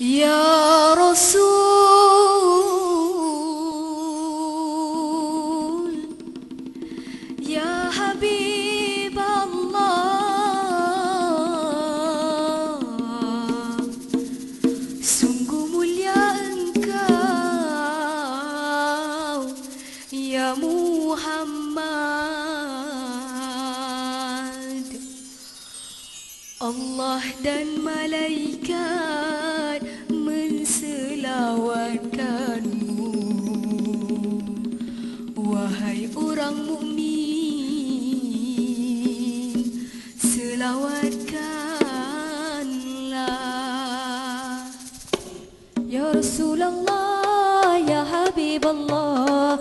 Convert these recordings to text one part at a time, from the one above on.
يا رسول يا حبيب Allah Sungguh mulia engkau Ya Muhammad Allah dan malaikat توكلنا يا رسول الله يا حبيب الله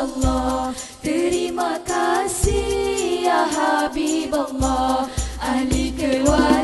Allah Terima kasih ya Habib Allah Ahli keluarga